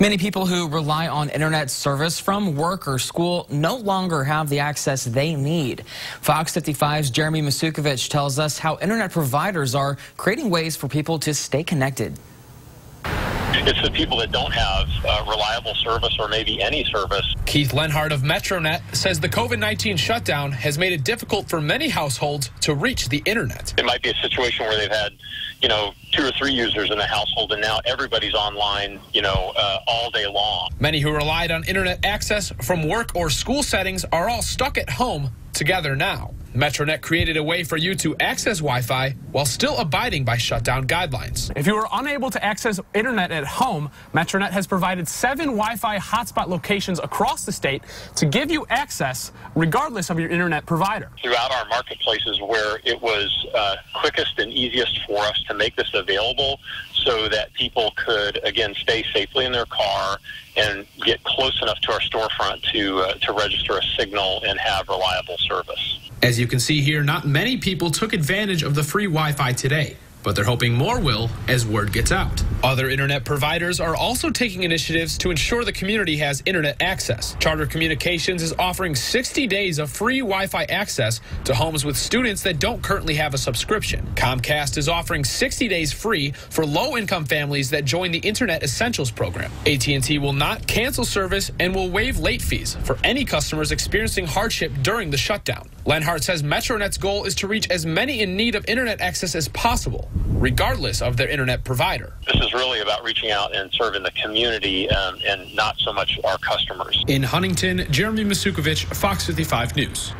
Many people who rely on internet service from work or school no longer have the access they need. Fox 55's Jeremy Masukovich tells us how internet providers are creating ways for people to stay connected. It's the people that don't have uh, reliable service or maybe any service. Keith Lenhart of Metronet says the COVID 19 shutdown has made it difficult for many households to reach the internet. It might be a situation where they've had, you know, two or three users in the household, and now everybody's online, you know, uh, all day long. Many who relied on internet access from work or school settings are all stuck at home together now. Metronet created a way for you to access Wi-Fi while still abiding by shutdown guidelines. If you are unable to access internet at home, Metronet has provided seven Wi-Fi hotspot locations across the state to give you access regardless of your internet provider. Throughout our marketplaces where it was uh, quickest and easiest for us to make this available so that people could, again, stay safely in their car and get close enough to our storefront to, uh, to register a signal and have reliable service. As you can see here, not many people took advantage of the free Wi-Fi today but they're hoping more will as word gets out. Other internet providers are also taking initiatives to ensure the community has internet access. Charter Communications is offering 60 days of free Wi-Fi access to homes with students that don't currently have a subscription. Comcast is offering 60 days free for low-income families that join the Internet Essentials program. AT&T will not cancel service and will waive late fees for any customers experiencing hardship during the shutdown. Lenhart says Metronet's goal is to reach as many in need of internet access as possible regardless of their internet provider. This is really about reaching out and serving the community um, and not so much our customers. In Huntington, Jeremy Masukovich, Fox 55 News.